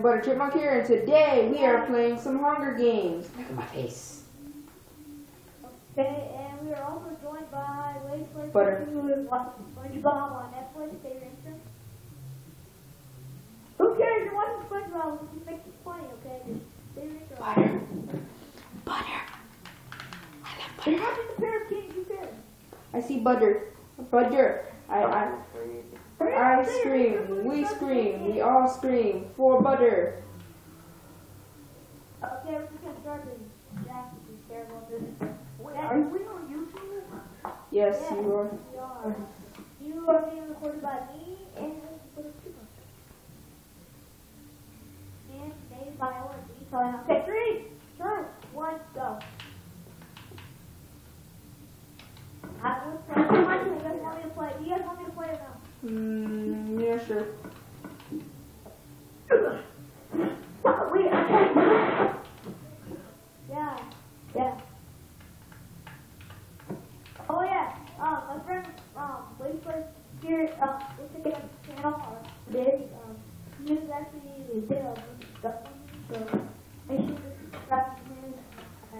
Butter Chipmunk here, and today we are playing some Hunger Games. Look at my face. Okay, and we are also joined by Wade for Butter. who is watching SpongeBob on Netflix. Stay instant. Who cares? You're watching SpongeBob. We just make it funny, okay? Just stay. Butter. Butter. I love butter. happens to pair of kings. Who cares? I see butter. Butter. I, I, Hurry I scream. We scream. We all scream for butter. Okay, we're start with Jack. He's terrible at this. Wait, Jack, are we on YouTube? Yes, Yeah. you are. we are. You are being recorded by me and. And made by ORG. So, okay, three, two, one, go. I will play. How much do you guys want me to play? Do you guys want me to play or no? Mm, yeah, sure. Wait. Yeah, yeah. Oh yeah, my friend, um, Wade first here, uh, did, um, actually I should subscribe to him. I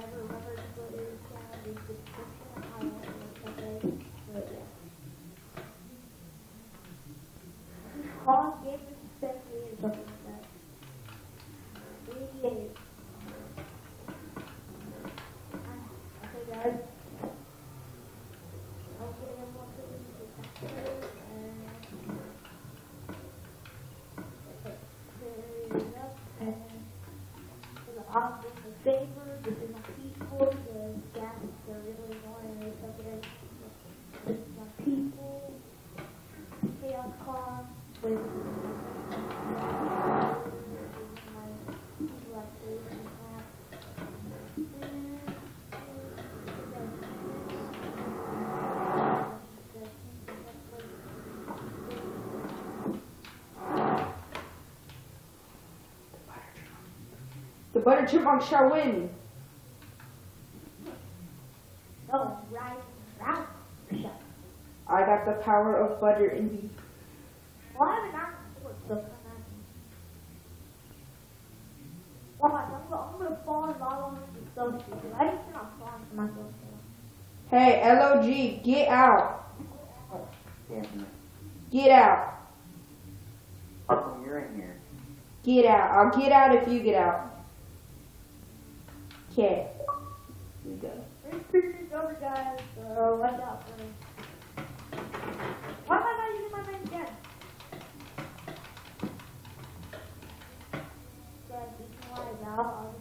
the description, I don't know, okay, but yeah. Call Game Especially or something like that. Eighty-eight. Okay, guys. Okay, everyone put this in the computer and there it up and for the options of favor, this is my people, the gas are really annoying and stuff there. This is my people. Chaos car with my people actually in that. The butter chipmunk shall win. Oh, right, right. I got the power of butter in me. Well, I haven't gotten sword, so come on. Watch, I'm gonna, I'm gonna fall in lava with the so stupid. I just cannot fall into myself. Hey, LOG, get out. Get out. Oh, you're in here. Get out. I'll get out if you get out. Okay. Here we go. This picture's over, guys, so watch out for me. Why am I not using my main again? Guys, this is why it's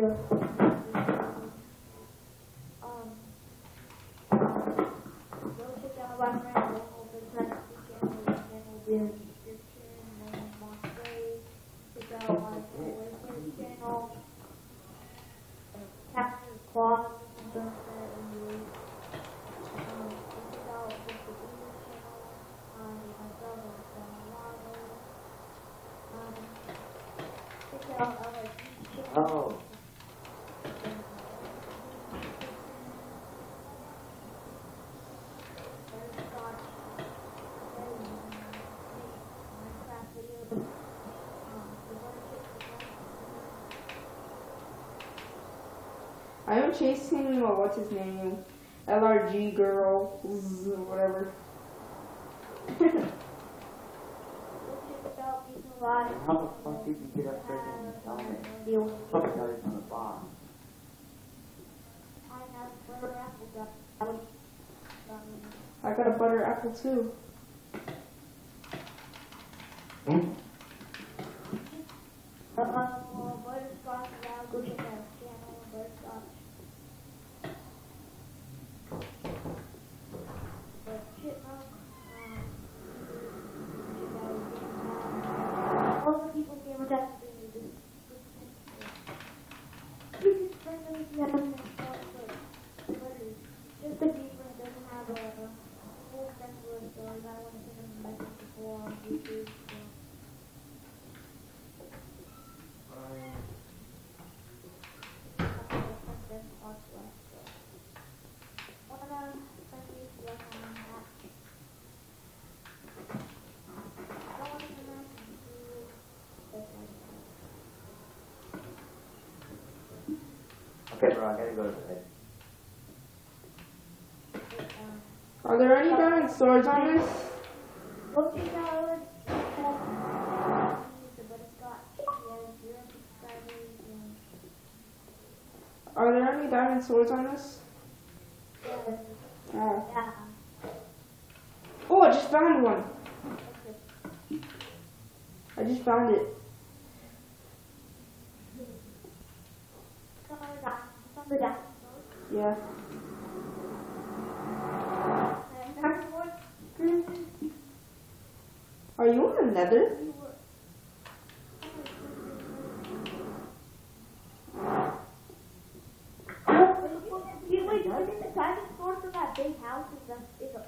have one video. Um, go check out my friend Local Big Time Weekend. His channel will be in the description. And then Monterey. Check out my Wayfar's channel. Uh, Captain Claus and stuff like that. And um, check out Mr. Beaver's channel. Um, myself and Sam Lavo. Um, check out other channel. Oh. I am chasing, oh, what's his name? LRG girl, whatever. how the fuck did you get up there and tell me? Fuck guys on the bottom. I got a butter apple too. Hmm? Uh, butterscotch, now go check out his channel, butterscotch. But chipmunk, um, definitely need this. You can spend them if you have them but it's just the have a, full friend list, so I want to them back before so. I'm gonna send them off left, so. One of them, send me to work on that. I want to send them to, this one. Okay, bro, I gotta go to bed. Are there any diamond swords on this? Looking out, but it's got yeah, zero subscribers and Are there any diamond swords on this? yeah, Oh. Oh, I just found one. I just found it. Some other down, some other down. Yeah. And that's what Are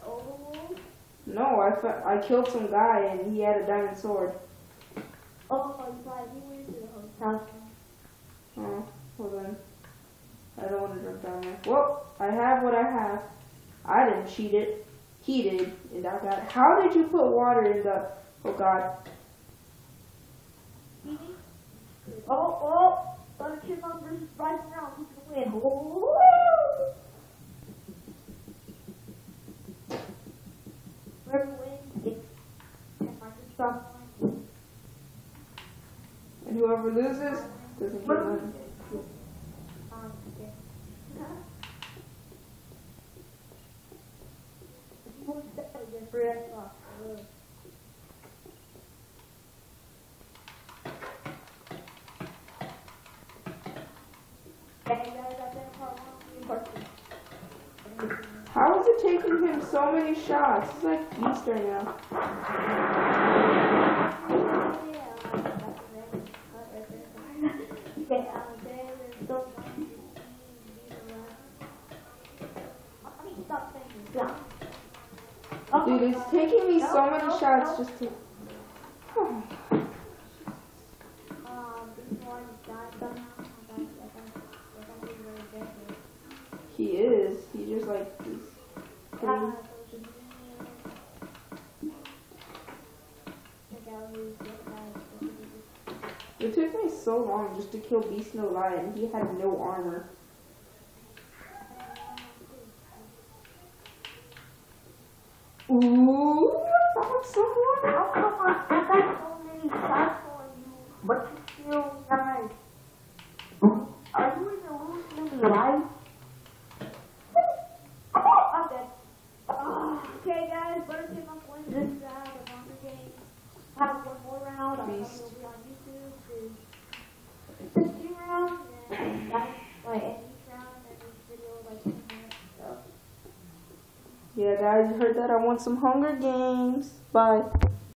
overworld? No, I, I killed some guy and he had a diamond sword. Oh, you probably went to the hotel. Oh, well then. I don't want to jump down there. Well, I have what I have. I didn't cheat it. He did, and I got it. How did you put water in the... Oh god. Oh, oh, Butter Chipmunk versus Bryce Brown. Who's gonna win? Oh. Whoever wins gets ten Microsoft points. And whoever loses doesn't get money. Um, okay. Who's that again? Free Xbox. Ugh. Okay, guys, I've been part one, part two. How is it taking him so many shots? He's like right now. Dude, it's taking me so many shots just to... He is. He just like... He's... It took me so long just to kill Beast No Lie and he had no armor. Ooh, found someone. How come I I got so many shots on you, but you still died? Are you in the illusion life? Oh, I'm dead. Oh, okay, guys, Butter Chipmunk wins this round of Hunger Games. Have one more round. I'll probably Beast. will be on YouTube. to- This two rounds, and that's like end each round, and each video like 10 minutes. So. Yeah, you heard that? I want some Hunger Games. Bye.